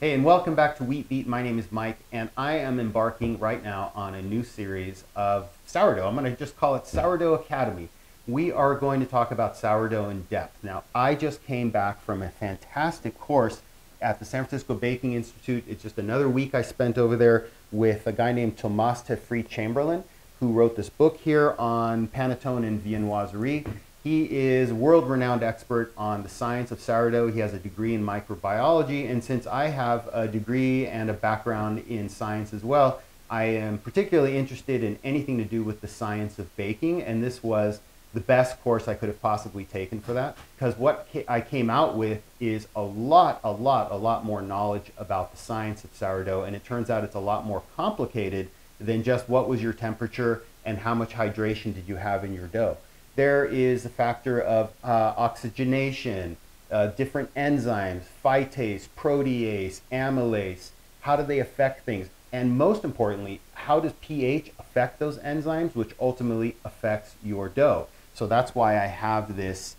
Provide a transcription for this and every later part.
Hey, and welcome back to Wheatbeat. My name is Mike, and I am embarking right now on a new series of sourdough. I'm going to just call it Sourdough Academy. We are going to talk about sourdough in depth. Now, I just came back from a fantastic course at the San Francisco Baking Institute. It's just another week I spent over there with a guy named Thomas Teffri-Chambelland, who wrote this book here on panettone and viennoiserie. He is a world-renowned expert on the science of sourdough. He has a degree in microbiology, and since I have a degree and a background in science as well, I am particularly interested in anything to do with the science of baking, and this was the best course I could have possibly taken for that because what I came out with is a lot, a lot, a lot more knowledge about the science of sourdough, and it turns out it's a lot more complicated than just what was your temperature and how much hydration did you have in your dough there is a factor of uh, oxygenation, uh, different enzymes, phytase, protease, amylase. How do they affect things? And most importantly, how does pH affect those enzymes, which ultimately affects your dough? So that's why I have this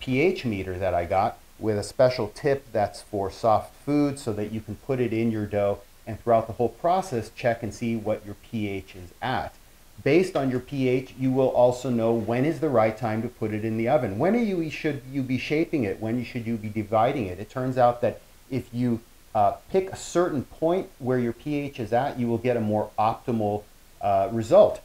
pH meter that I got with a special tip that's for soft food so that you can put it in your dough and throughout the whole process check and see what your pH is at based on your pH, you will also know when is the right time to put it in the oven. When are you should you be shaping it? When should you be dividing it? It turns out that if you uh, pick a certain point where your pH is at, you will get a more optimal uh, result.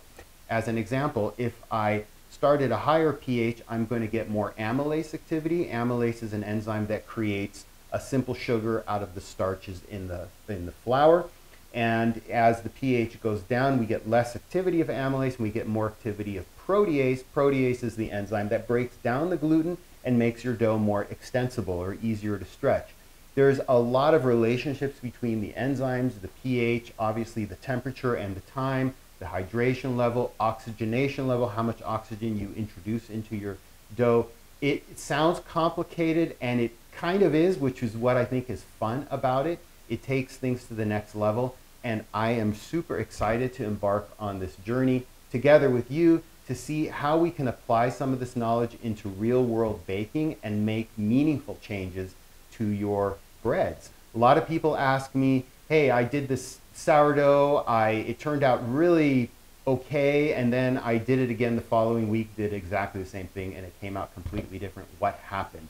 As an example, if I start at a higher pH, I'm going to get more amylase activity. Amylase is an enzyme that creates a simple sugar out of the starches in the, in the flour. And as the pH goes down, we get less activity of amylase and we get more activity of protease. Protease is the enzyme that breaks down the gluten and makes your dough more extensible or easier to stretch. There's a lot of relationships between the enzymes, the pH, obviously the temperature and the time, the hydration level, oxygenation level, how much oxygen you introduce into your dough. It, sounds complicated and it kind of is, which is what I think is fun about it. It takes things to the next level and I am super excited to embark on this journey together with you to see how we can apply some of this knowledge into real world baking and make meaningful changes to your breads. A lot of people ask me, hey, I did this sourdough, I, it turned out really okay, and then I did it again the following week, did exactly the same thing, and it came out completely different. What happened?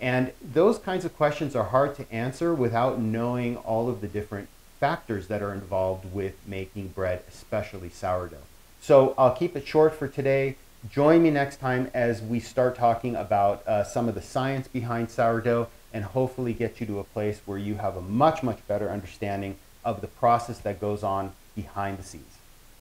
And those kinds of questions are hard to answer without knowing all of the different factors that are involved with making bread, especially sourdough. So I'll keep it short for today. Join me next time as we start talking about uh, some of the science behind sourdough and hopefully get you to a place where you have a much, much better understanding of the process that goes on behind the scenes.